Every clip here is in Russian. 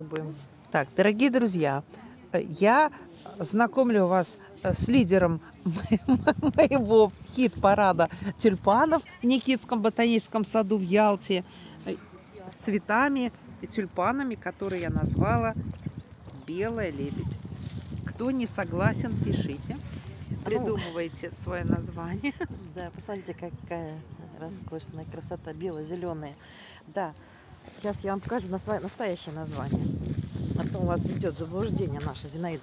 Будем. Так, дорогие друзья, э, я знакомлю вас э, с лидером моего хит-парада тюльпанов в Никитском ботаническом саду в Ялте э, с цветами и тюльпанами, которые я назвала «Белая лебедь». Кто не согласен, пишите. Придумывайте свое название. Да, посмотрите, какая роскошная красота, бело-зеленая. Да, сейчас я вам покажу настоящее название. А то у вас ведет заблуждение наша Зинаида.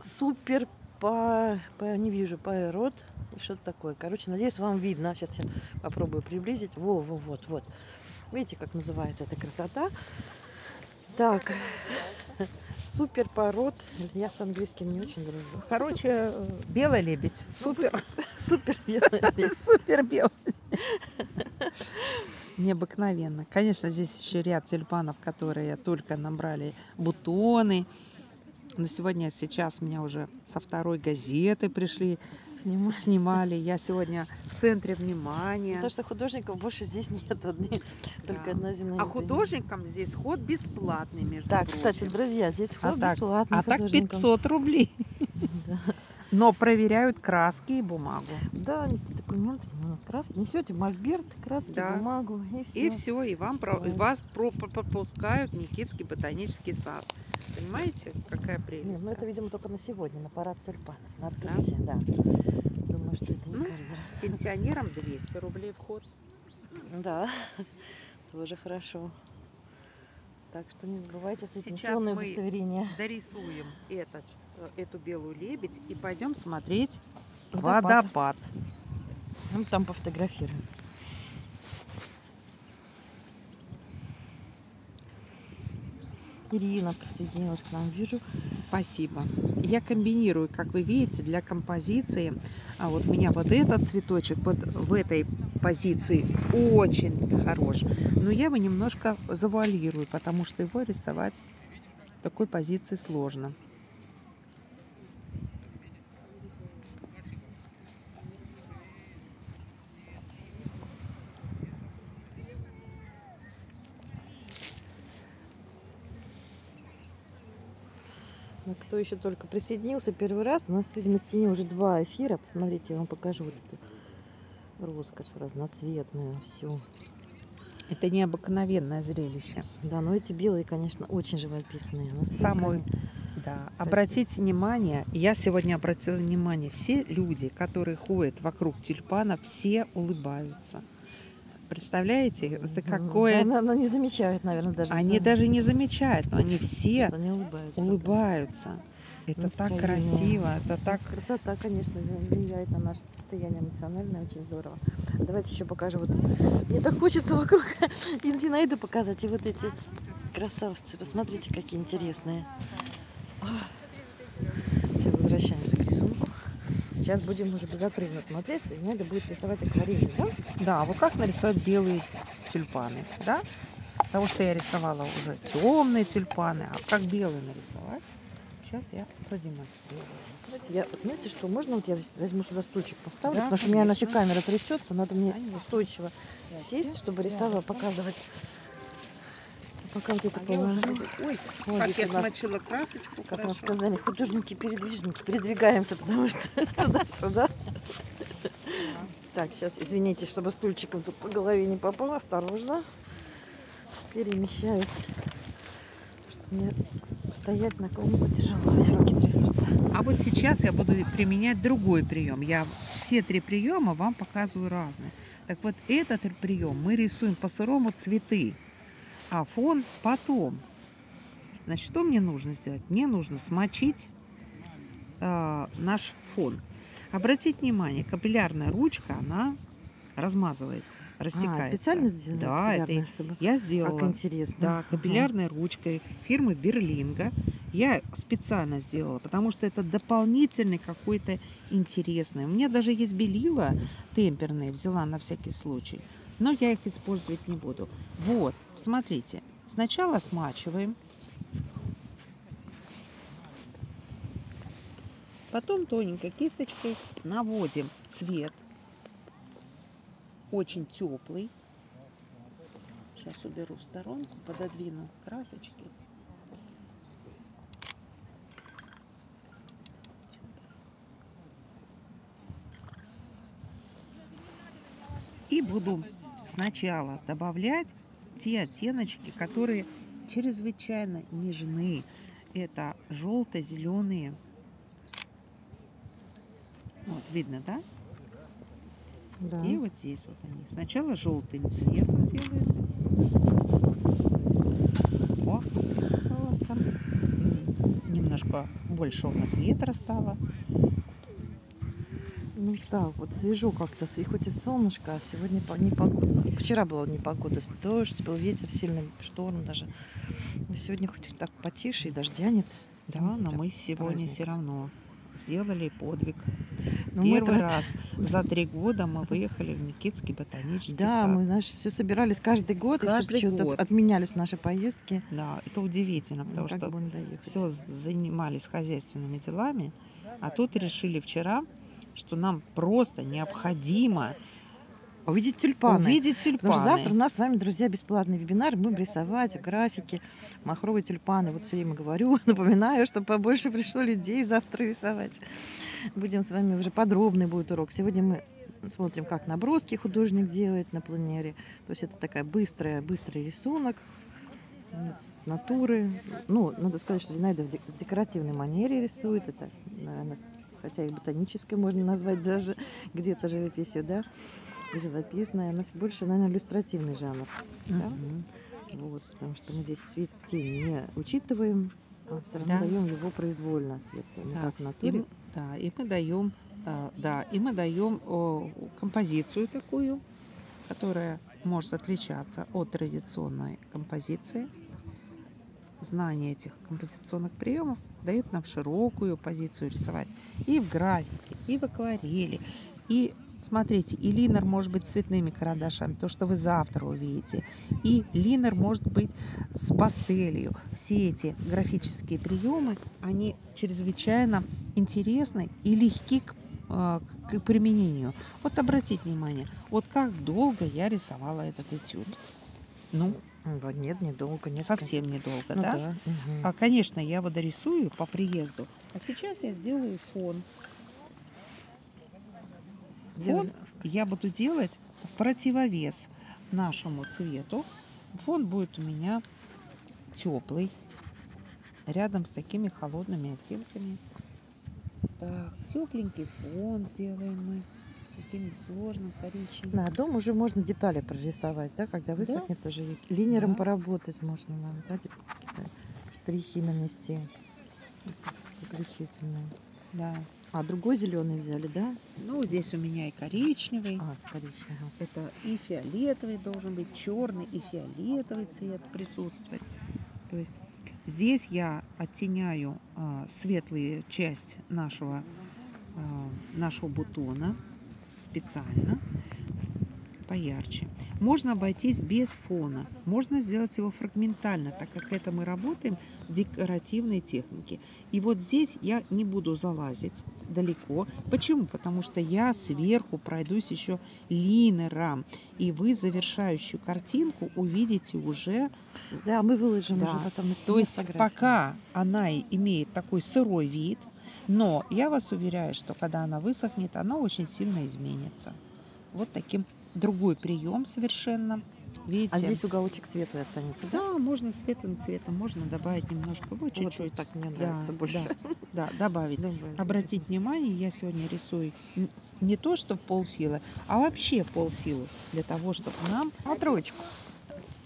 Супер по, по не вижу, пайрод. Что-то такое. Короче, надеюсь, вам видно. Сейчас я попробую приблизить. Во, во, вот, вот. Видите, как называется эта красота? Так, супер пород. Я с английским не очень дружу. Короче, белая лебедь. Супер. Супер белая лебедь. Супер белая. Необыкновенно. Конечно, здесь еще ряд тюльпанов, которые только набрали бутоны. Но сегодня, сейчас меня уже со второй газеты пришли, снимали. снимали. Я сегодня в центре внимания. Потому что художников больше здесь нет, одни, да. только одна Зинаида. А художникам здесь ход бесплатный, между Да, прочим. кстати, друзья, здесь а ход так, бесплатный А так 500 рублей. Да. Но проверяют краски и бумагу. Да, документы, краски. Несете мольберт, краски, да. бумагу и все. И все, и вам про, и вас про, пропускают Никитский ботанический сад. Понимаете, какая прелесть? Нет, ну это, видимо, только на сегодня, на парад тюльпанов, на открытие, да. да. Думаю, что это не ну, каждый раз. Пенсионерам 200 рублей вход. Да, тоже хорошо. Так что не забывайте свои пенсионные удостоверения. дорисуем этот, эту белую лебедь и пойдем смотреть водопад. водопад. Мы там пофотографируем. Ирина присоединилась к нам, вижу. Спасибо. Я комбинирую, как вы видите, для композиции. А вот у меня вот этот цветочек вот в этой позиции очень хорош. Но я его немножко завуалирую, потому что его рисовать в такой позиции сложно. Кто еще только присоединился первый раз, у нас сегодня на стене уже два эфира. Посмотрите, я вам покажу вот эту роскошь разноцветную всю. Это необыкновенное зрелище. Да, но эти белые, конечно, очень живописные. Самую, да. Обратите внимание, я сегодня обратила внимание, все люди, которые ходят вокруг тюльпана, все улыбаются. Представляете, это какое... Она, она не замечает, наверное, даже. Они сами. даже не замечают, но они все они улыбаются. улыбаются. Да. Это ну, так красиво, это так... Красота, конечно, влияет на наше состояние эмоциональное, очень здорово. Давайте еще покажем. Вот... Мне так хочется вокруг Инзинаиду показать. И вот эти красавцы, посмотрите, какие интересные. Все, Сейчас будем уже безотрывно смотреть, и надо будет рисовать акварелью, да? Да, вот как нарисовать белые тюльпаны, да? Потому что я рисовала уже темные тюльпаны, а как белые нарисовать? Сейчас я продемонстрирую. Знаете, я, знаете что, можно вот я возьму сюда стульчик поставлю, да, потому что у меня иначе камера трясется, надо мне конечно. устойчиво сесть, чтобы рисовать, показывать пока вот это а положу. Ой, вот как я смочила красочку. Как хорошо. нам сказали, художники-передвижники, передвигаемся, потому что туда-сюда. Так, сейчас, извините, чтобы стульчиком тут по голове не попало, осторожно. Перемещаюсь. Мне стоять на колонку тяжело, руки трясутся. А вот сейчас я буду применять другой прием. Я все три приема вам показываю разные. Так вот, этот прием мы рисуем по сырому цветы а фон потом. Значит, что мне нужно сделать? Мне нужно смочить э, наш фон. Обратите внимание, капиллярная ручка, она размазывается, растекается. А, специально сделала? Да, это чтобы... я сделала. Как интересно. Да, капиллярной ага. ручкой фирмы Берлинга. Я специально сделала, потому что это дополнительный какой-то интересный. У меня даже есть белила темперные, взяла на всякий случай но я их использовать не буду. Вот, смотрите, сначала смачиваем, потом тоненькой кисточкой наводим цвет, очень теплый. Сейчас уберу в сторонку, пододвину красочки. и буду сначала добавлять те оттеночки, которые чрезвычайно нежны. Это желто-зеленые. Вот, видно, да? Да. И вот здесь вот они. Сначала желтым цветом делаем. О. М, Немножко больше у нас ветра стало. Ну да, вот свежо как-то. И хоть и солнышко, а сегодня по- непогода. Вчера была непогода, дождь, был ветер сильный, шторм даже. Но сегодня хоть и так потише, и дождя нет. Да, Ну, но мы сегодня праздник. все равно сделали подвиг. Но мы Первый это- раз за три года мы выехали в Никитский ботанический Да, сад. мы, знаешь, все собирались каждый год, и Каждый все почему-то год. отменялись наши поездки. Да, это удивительно, потому Ну, что все занимались хозяйственными делами, а тут решили вчера, что нам просто необходимо Увидеть тюльпаны. увидеть Потому тюльпаны. что завтра у нас с вами, друзья, бесплатный вебинар. Будем рисовать графики, махровые тюльпаны. Вот все время говорю, напоминаю, чтобы побольше пришло людей завтра рисовать. Будем с вами уже подробный будет урок. Сегодня мы смотрим, как наброски художник делает на планере. То есть это такая быстрая, быстрый рисунок с натуры. Ну, надо сказать, что Зинаида в декоративной манере рисует. Это, наверное, хотя и ботанической можно назвать даже где-то живописью, да, живописная, но больше, наверное, иллюстративный жанр. Да? Мгм. Вот, потому что мы здесь свет тень не учитываем, а все равно Да. даем его произвольно свет не Да. как в И натуре. мы, да, и мы даем, а, да, и мы даем о, композицию такую, которая может отличаться от традиционной композиции. Знание этих композиционных приемов дает нам широкую позицию рисовать и в графике, и в акварели, и Смотрите, и линер может быть цветными карандашами, то, что вы завтра увидите. И линер может быть с пастелью. Все эти графические приемы, они чрезвычайно интересны и легки к, э, к применению. Вот обратите внимание, вот как долго я рисовала этот этюд. Ну, вот Нет, недолго, нет. совсем недолго, Ну да? да. мгм. А, конечно, я его дорисую по приезду. А сейчас я сделаю фон. Фон я буду делать противовес нашему цвету. Фон будет у меня теплый, рядом с такими холодными оттенками. Так, тепленький фон сделаем мы. Таким сложным коричневым. Да, дом уже можно детали прорисовать, да, когда высохнет уже и линером Да. поработать можно нам, да, какие-то штрихи нанести заключительные. Да. А другой зеленый взяли, да? Ну, здесь у меня и коричневый. А, с коричневым. Это и фиолетовый должен быть, черный и фиолетовый цвет присутствовать. То есть здесь я оттеняю а, светлую часть нашего, а, нашего бутона специально поярче. Можно обойтись без фона, можно сделать его фрагментально, так как это мы работаем в декоративной технике. И вот здесь я не буду залазить далеко. Почему? Потому что я сверху пройдусь еще линером, и вы завершающую картинку увидите уже Да, мы выложим Да. уже потом на то есть фотографии. пока она имеет такой сырой вид, но я вас уверяю, что когда она высохнет, она очень сильно изменится. Вот таким другой прием совершенно. Видите? А здесь уголочек светлый останется, да? да, можно светлым цветом, можно добавить немножко, вот Вот чуть-чуть. так мне Да, нравится больше. Да, добавить. Добавить. Обратить внимание, я сегодня рисую не то, что в полсилы, а вообще полсилы для того, чтобы нам На троечку.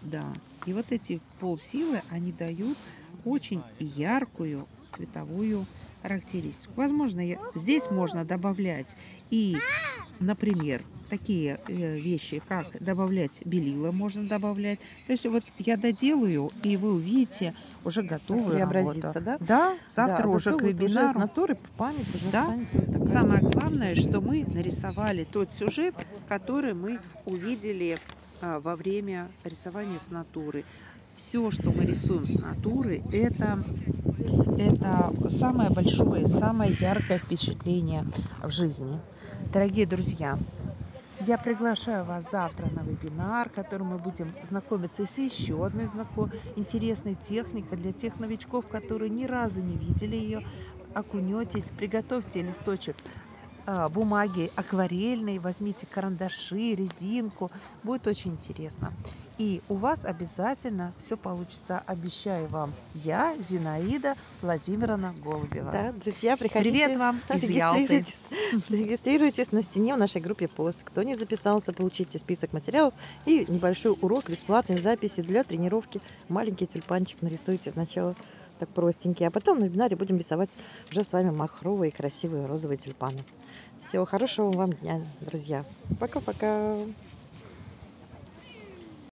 да. И вот эти полсилы, они дают очень яркую цветовую характеристику. Возможно, я... здесь можно добавлять и, например, такие э, вещи, как добавлять белила, можно добавлять. То есть вот я доделаю, и вы увидите уже готовую работу. да? Да, завтра Да, уже зато к вот уже вебинару. натуры по памяти уже Да. останется Самое главное, что мы нарисовали тот сюжет, который мы увидели а, во время рисования с натуры. Все, что мы рисуем с натуры, это, это самое большое, самое яркое впечатление в жизни. Дорогие друзья, я приглашаю вас завтра на вебинар, в котором мы будем знакомиться с еще одной знако- интересной техникой для тех новичков, которые ни разу не видели ее. Окунетесь, приготовьте листочек а, бумаги акварельной, возьмите карандаши, резинку. Будет очень интересно. И у вас обязательно все получится. Обещаю вам. Я, Зинаида Владимировна Голубева. Да, друзья, приходите. Привет вам из Ялты. Регистрируйтесь, регистрируйтесь на стене в нашей группе пост. Кто не записался, получите список материалов и небольшой урок бесплатной записи для тренировки. Маленький тюльпанчик нарисуйте сначала так простенький, а потом на вебинаре будем рисовать уже с вами махровые красивые розовые тюльпаны. Всего хорошего вам дня, друзья. Пока-пока.